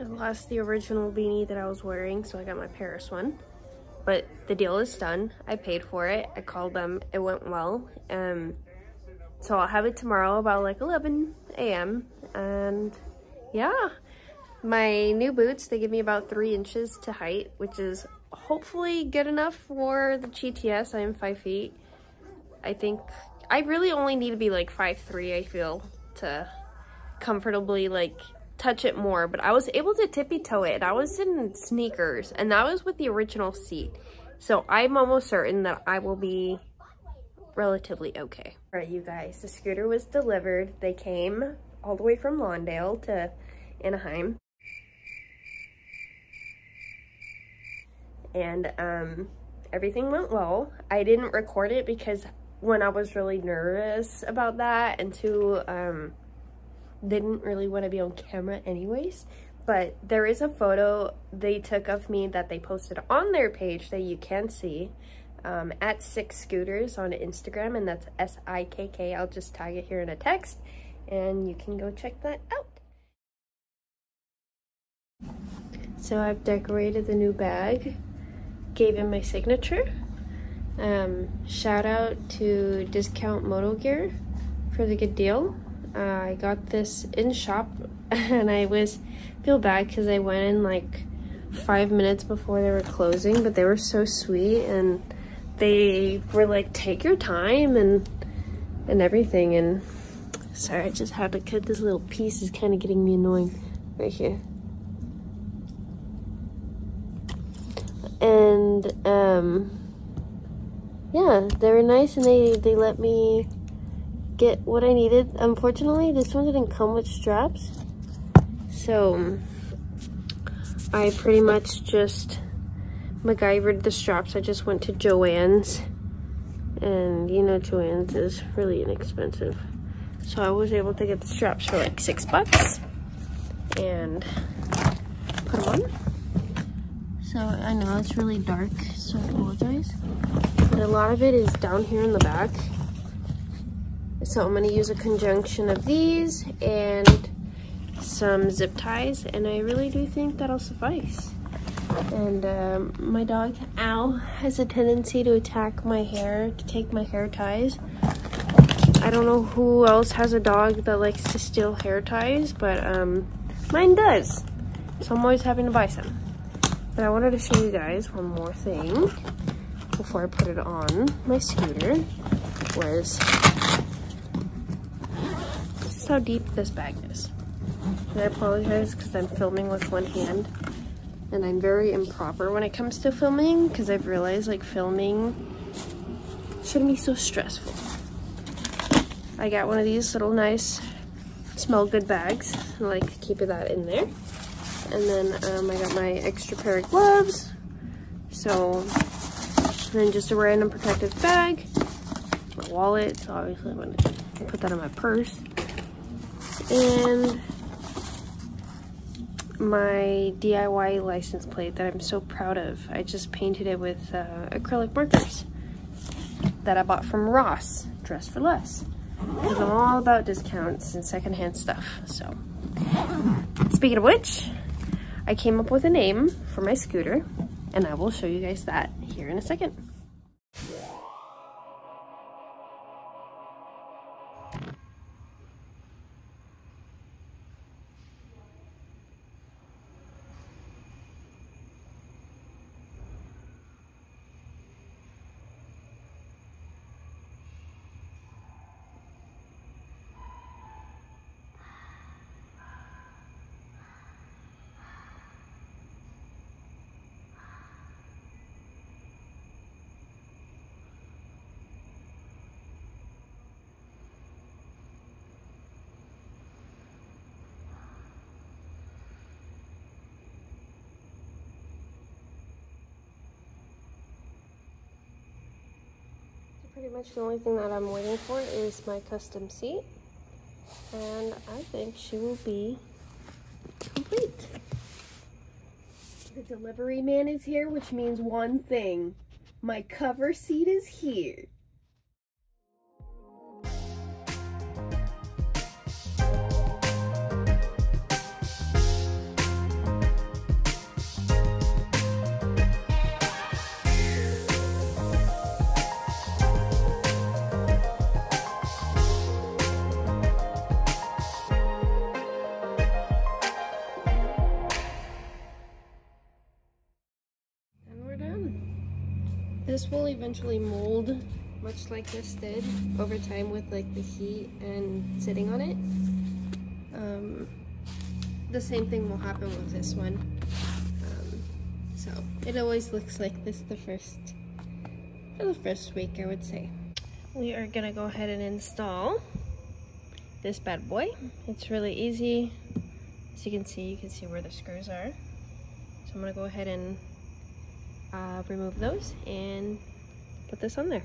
I lost the original beanie that I was wearing, so I got my Paris one. But the deal is done. I paid for it. I called them. It went well. Um, so I'll have it tomorrow about like 11 a.m. And yeah, my new boots, they give me about three inches to height, which is hopefully good enough for the GTS. I am five feet. I think I really only need to be like five three. I feel to comfortably like touch it more, but I was able to tippy toe it. I was in sneakers and that was with the original seat. So I'm almost certain that I will be relatively okay. All right, you guys, the scooter was delivered. They came all the way from Lawndale to Anaheim. And um, everything went well. I didn't record it because when I was really nervous about that and too, um, didn't really want to be on camera anyways but there is a photo they took of me that they posted on their page that you can see um, at Sikk Scooters on Instagram, and that's S-I-K-K. I'll just tag it here in a text, and you can go check that out. So I've decorated the new bag, gave him my signature. Um, shout out to Discount Moto Gear for the good deal. Uh, I got this in shop and I was feel bad because I went in like five minutes before they were closing, but they were so sweet and they were like, take your time and and everything. And sorry, I just had to cut this little piece. is kind of getting me annoying right here. And um, yeah, they were nice and they they let me get what I needed. Unfortunately, this one didn't come with straps. So I pretty much just MacGyvered the straps. I just went to Joann's and you know Joann's is really inexpensive. So I was able to get the straps for like six bucks and put them on. So I know it's really dark, so I apologize. But a lot of it is down here in the back. So I'm gonna use a conjunction of these and some zip ties and I really do think that'll suffice. And um, my dog, Al, has a tendency to attack my hair, to take my hair ties. I don't know who else has a dog that likes to steal hair ties, but um, mine does. So I'm always having to buy some. But I wanted to show you guys one more thing before I put it on my scooter was how deep this bag is. And I apologize because I'm filming with one hand and I'm very improper when it comes to filming because I've realized like filming shouldn't be so stressful. I got one of these little nice smell good bags I like keeping that in there. And then um, I got my extra pair of gloves. So then just a random protective bag, my wallet, so obviously I'm gonna put that in my purse and my DIY license plate that I'm so proud of. I just painted it with uh, acrylic markers that I bought from Ross, Dress for Less. Because I'm all about discounts and secondhand stuff, so. Speaking of which, I came up with a name for my scooter, and I will show you guys that here in a second. Pretty much the only thing that I'm waiting for is my custom seat. And I think she will be complete. The delivery man is here, which means one thing. My cover seat is here. This will eventually mold much like this did over time with like the heat and sitting on it. Um, the same thing will happen with this one. Um, so it always looks like this the first, for the first week I would say. We are gonna go ahead and install this bad boy. It's really easy. As you can see, you can see where the screws are. So I'm gonna go ahead and uh, remove those and put this on there.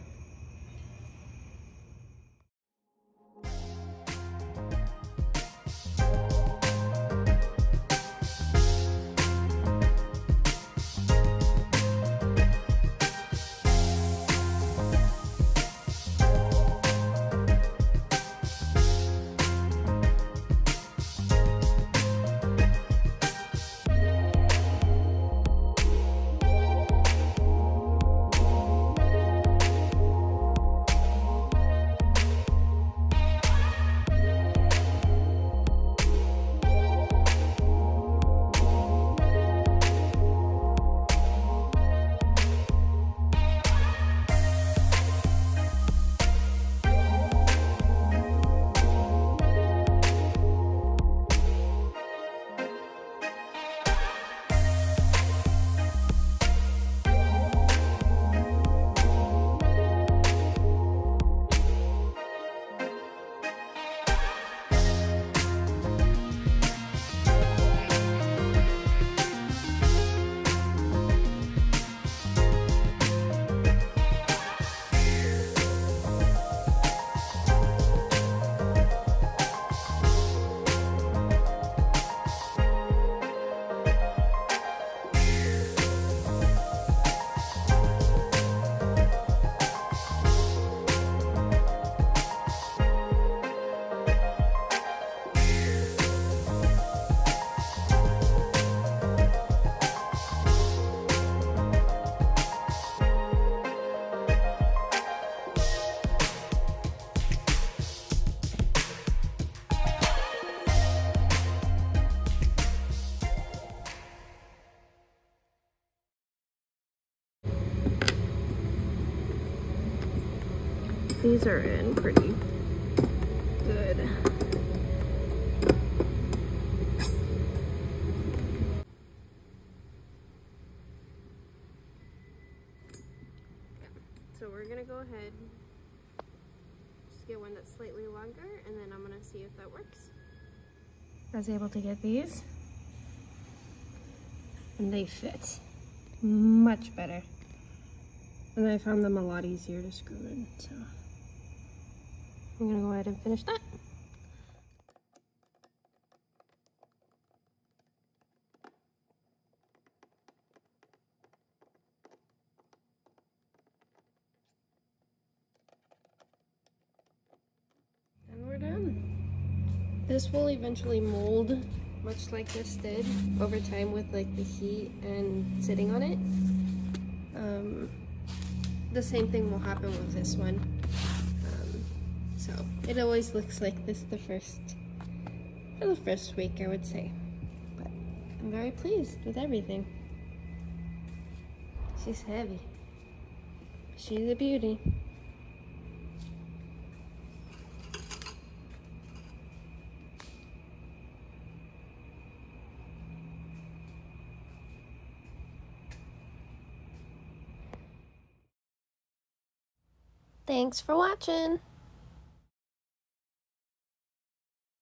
These are in pretty good. So we're gonna go ahead, just get one that's slightly longer, and then I'm gonna see if that works. I was able to get these, and they fit much better. And I found them a lot easier to screw in, so. I'm gonna go ahead and finish that. And we're done. This will eventually mold much like this did over time with like the heat and sitting on it. Um, the same thing will happen with this one. So it always looks like this the first, for the first week, I would say. But I'm very pleased with everything. She's heavy. She's a beauty. Thanks for watching.